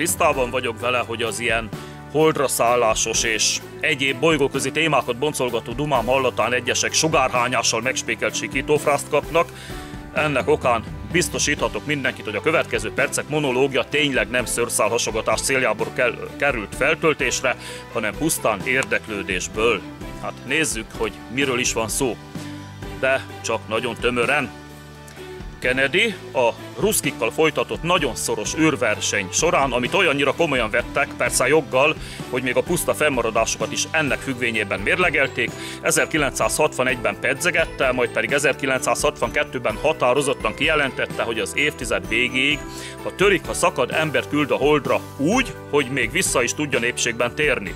tisztában vagyok vele, hogy az ilyen holdra szállásos és egyéb bolygóközi témákat boncolgató dumám hallatán egyesek sugárhányással megspékelt sikítófrászt kapnak. Ennek okán biztosíthatok mindenkit, hogy a következő percek monológia tényleg nem szőrszálhasogatás céljából került feltöltésre, hanem pusztán érdeklődésből. Hát nézzük, hogy miről is van szó. De csak nagyon tömören, Kennedy a ruszkikkal folytatott nagyon szoros űrverseny során, amit olyannyira komolyan vettek, persze joggal, hogy még a puszta fennmaradásokat is ennek függvényében mérlegelték, 1961-ben pedzegette, majd pedig 1962-ben határozottan kijelentette, hogy az évtized végéig, ha törik, ha szakad, ember küld a holdra úgy, hogy még vissza is tudja népségben térni.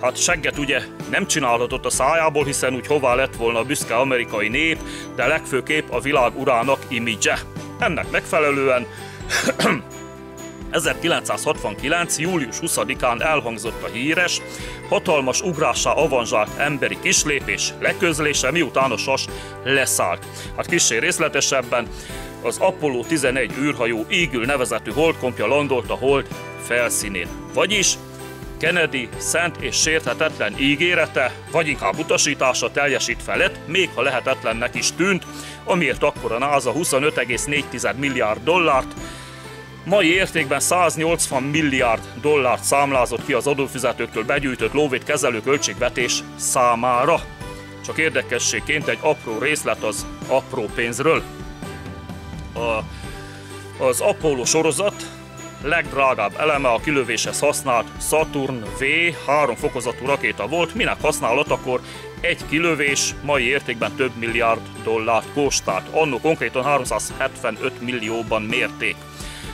Hát segget ugye nem csinálhatott a szájából, hiszen úgy hová lett volna a büszke amerikai nép, de legfőképp a világ urának imidzse. Ennek megfelelően 1969. július 20-án elhangzott a híres, hatalmas ugrássá avanzsált emberi kislépés leközlése, miután a sas leszállt. Hát kissé részletesebben, az Apollo 11 űrhajó Eagle nevezetű holdkompja landolt a hold felszínén. Vagyis Kennedy szent és sérthetetlen ígérete, vagy inkább utasítása teljesítve lett, még ha lehetetlennek is tűnt, amiért akkor a NASA 25,4 milliárd dollárt, mai értékben 180 milliárd dollárt számlázott ki az adófizetőktől begyűjtött lóvét kezelő költségvetés számára. Csak érdekességként egy apró részlet az apró pénzről. A, az Apollo sorozat legdrágább eleme a kilövéshez használt Saturn V 3 fokozatú rakéta volt, minek használatakor egy kilövés mai értékben több milliárd dollárt kóstált. Annó konkrétan 375 millióban mérték.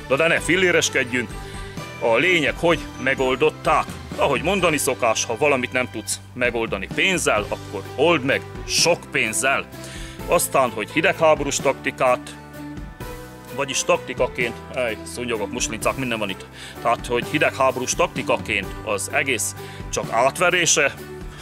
De, de ne filléreskedjünk, a lényeg, hogy megoldották. Ahogy mondani szokás, ha valamit nem tudsz megoldani pénzzel, akkor old meg sok pénzzel. Aztán, hogy hidegháborús taktikát vagyis taktikaként, ej, szúnyogok, muslincák, minden van itt. Tehát, hogy hidegháborús taktikaként az egész csak átverése,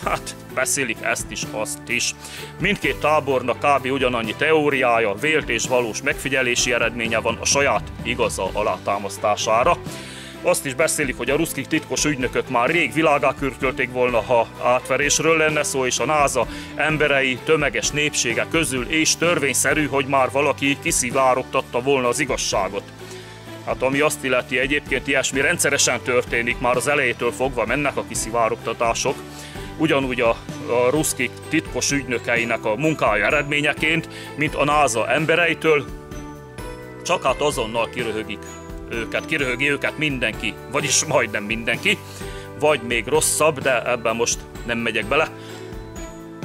Hát, beszélik ezt is, azt is. Mindkét tábornak kb. ugyanannyi teóriája, vélt és valós megfigyelési eredménye van a saját igaza alátámasztására. Azt is beszélik, hogy a ruszkik titkos ügynökök már rég világá kürtölték volna, ha átverésről lenne szó, és a NASA emberei tömeges népsége közül és törvényszerű, hogy már valaki kiszivárogtatta volna az igazságot. Hát ami azt illeti egyébként ilyesmi rendszeresen történik, már az elejétől fogva mennek a kiszivárogtatások, ugyanúgy a, a ruszkik titkos ügynökeinek a munkája eredményeként, mint a NASA embereitől, csak hát azonnal kiröhögik őket, kiröhögi őket mindenki, vagyis majdnem mindenki, vagy még rosszabb, de ebben most nem megyek bele.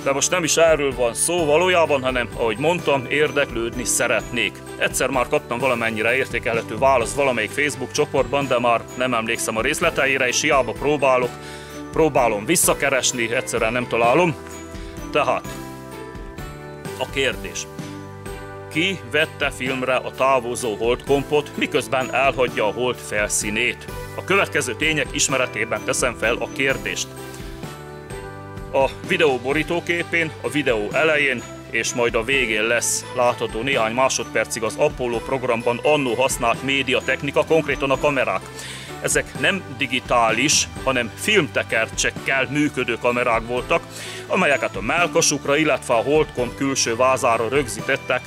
De most nem is erről van szó valójában, hanem, ahogy mondtam, érdeklődni szeretnék. Egyszer már kaptam valamennyire értékelhető választ valamelyik Facebook csoportban, de már nem emlékszem a részleteire, és hiába próbálok, próbálom visszakeresni, egyszerűen nem találom. Tehát, a kérdés ki vette filmre a távozó holdkompot, miközben elhagyja a hold felszínét. A következő tények ismeretében teszem fel a kérdést. A videó borítóképén, a videó elején és majd a végén lesz látható néhány másodpercig az Apollo programban annó használt média technika, konkrétan a kamerák. Ezek nem digitális, hanem filmtekercsekkel működő kamerák voltak, amelyeket a melkasukra, illetve a holdkomp külső vázára rögzítettek,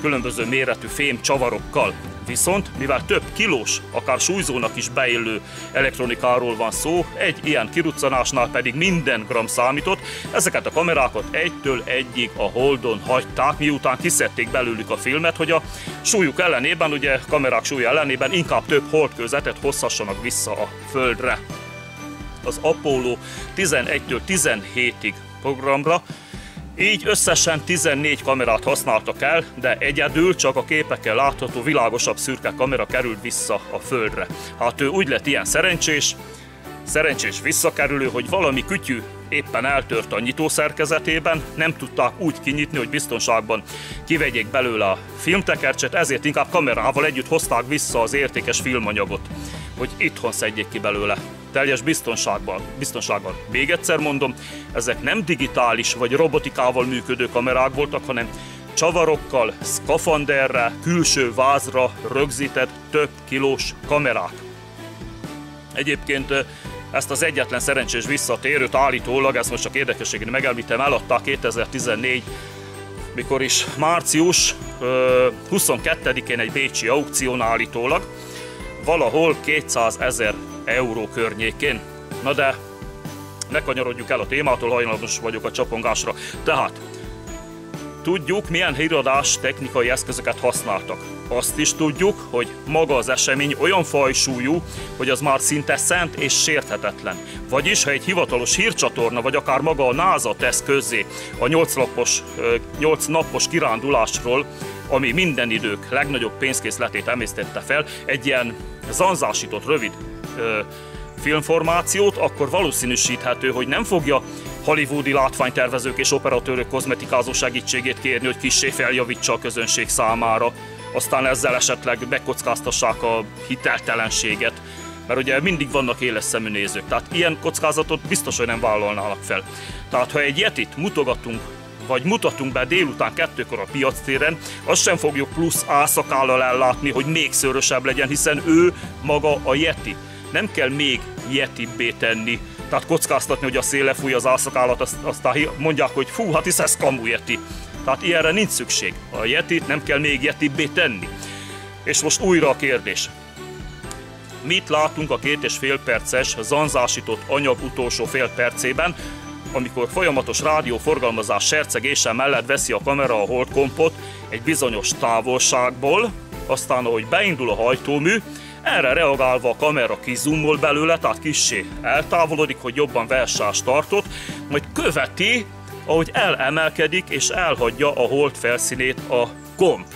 különböző méretű fém csavarokkal. Viszont, mivel több kilós, akár súlyzónak is beillő elektronikáról van szó, egy ilyen kiruccanásnál pedig minden gram számított, ezeket a kamerákat egytől egyig a holdon hagyták, miután kiszedték belőlük a filmet, hogy a súlyuk ellenében, ugye kamerák súlya ellenében inkább több holdközetet hozhassanak vissza a földre. Az Apollo 11-től 17-ig programra így összesen 14 kamerát használtak el, de egyedül csak a képekkel látható világosabb szürke kamera került vissza a földre. Hát ő úgy lett ilyen szerencsés, szerencsés visszakerülő, hogy valami kütyű éppen eltört a nyitó szerkezetében, nem tudták úgy kinyitni, hogy biztonságban kivegyék belőle a filmtekercset, ezért inkább kamerával együtt hozták vissza az értékes filmanyagot, hogy itthon szedjék ki belőle teljes biztonságban. biztonságban. Még egyszer mondom, ezek nem digitális vagy robotikával működő kamerák voltak, hanem csavarokkal, szkafanderre, külső vázra rögzített több kilós kamerák. Egyébként ezt az egyetlen szerencsés visszatérőt állítólag, ezt most csak érdekességén megemlítem, eladta 2014 mikor is március 22-én egy bécsi aukción állítólag, valahol 200 ezer euró környékén. Na de ne kanyarodjuk el a témától, hajlandós vagyok a csapongásra. Tehát tudjuk, milyen híradás technikai eszközöket használtak. Azt is tudjuk, hogy maga az esemény olyan fajsúlyú, hogy az már szinte szent és sérthetetlen. Vagyis, ha egy hivatalos hírcsatorna, vagy akár maga a NASA tesz közzé a 8 napos, 8 napos kirándulásról, ami minden idők legnagyobb pénzkészletét emésztette fel, egy ilyen zanzásított, rövid filmformációt, akkor valószínűsíthető, hogy nem fogja hollywoodi látványtervezők és operatőrök kozmetikázó segítségét kérni, hogy kissé feljavítsa a közönség számára, aztán ezzel esetleg megkockáztassák a hiteltelenséget, mert ugye mindig vannak éles szemű nézők, tehát ilyen kockázatot biztos, hogy nem vállalnának fel. Tehát ha egy jetit mutogatunk vagy mutatunk be délután kettőkor a piactéren, azt sem fogjuk plusz álszakállal ellátni, hogy még szörösebb legyen, hiszen ő maga a Yeti. Nem kell még Yetibbé tenni, tehát kockáztatni, hogy a széle fúj az álszakállat, azt, aztán mondják, hogy fú, hát hisz ez kamu Yeti. Tehát ilyenre nincs szükség. A Yetit nem kell még Yetibbé tenni. És most újra a kérdés. Mit látunk a két és fél perces zanzásított anyag utolsó fél percében, amikor folyamatos rádióforgalmazás sercegése mellett veszi a kamera a holdkompot egy bizonyos távolságból, aztán ahogy beindul a hajtómű, erre reagálva a kamera kizoomol belőle, tehát kissé eltávolodik, hogy jobban vesse a startot, majd követi, ahogy elemelkedik és elhagyja a hold felszínét a gomb.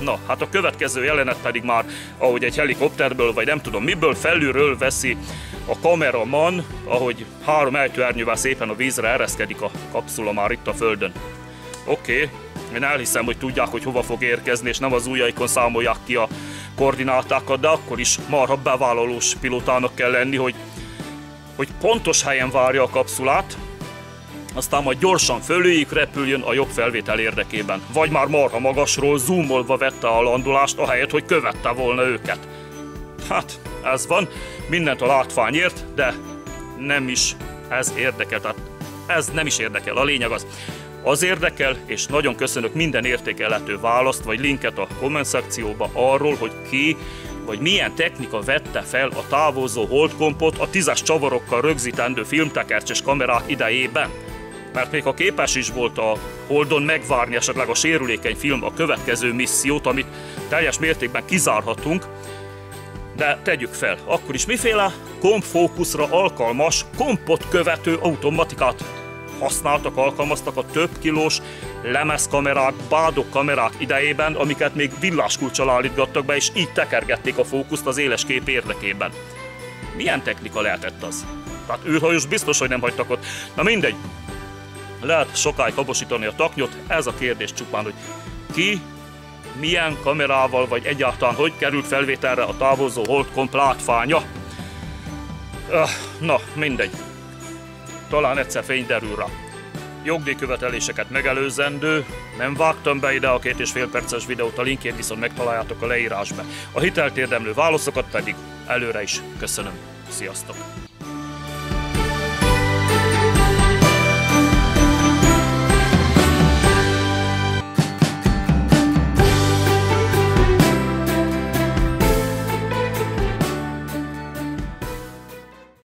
Na, hát a következő jelenet pedig már, ahogy egy helikopterből, vagy nem tudom miből, felülről veszi a kameraman, ahogy három ejtőernyővel szépen a vízre ereszkedik a kapszula már itt a földön. Oké, okay. Én elhiszem, hogy tudják, hogy hova fog érkezni, és nem az ujjaikon számolják ki a koordinátákat, de akkor is marha bevállalós pilótának kell lenni, hogy, hogy pontos helyen várja a kapszulát, aztán majd gyorsan fölőjük repüljön a jobb felvétel érdekében. Vagy már marha magasról zoomolva vette a landulást, ahelyett, hogy követte volna őket. Hát, ez van, mindent a látványért, de nem is ez érdekel, tehát ez nem is érdekel. A lényeg az, az érdekel, és nagyon köszönök minden értékelhető választ vagy linket a komment szekcióba arról, hogy ki vagy milyen technika vette fel a távozó holdkompot a tízes csavarokkal rögzítendő filmtekercses kamerák idejében. Mert még ha képes is volt a Holdon megvárni esetleg a sérülékeny film a következő missziót, amit teljes mértékben kizárhatunk, de tegyük fel, akkor is miféle kompfókuszra alkalmas, kompot követő automatikát használtak, alkalmaztak a több kilós lemezkamerák, bádok kamerák idejében, amiket még villáskulcsal állítgattak be, és így tekergették a fókuszt az éles kép érdekében. Milyen technika lehetett az? Tehát űrhajós biztos, hogy nem hagytak ott. Na mindegy, lehet sokáig habosítani a taknyot, ez a kérdés csupán, hogy ki milyen kamerával, vagy egyáltalán hogy került felvételre a távozó holdkomp látványa. Na, mindegy. Talán egyszer fény derül rá. Jogdíjköveteléseket megelőzendő, nem vágtam be ide a két és fél perces videót, a linkjét viszont megtaláljátok a leírásban. A hitelt érdemlő válaszokat pedig előre is köszönöm. Sziasztok!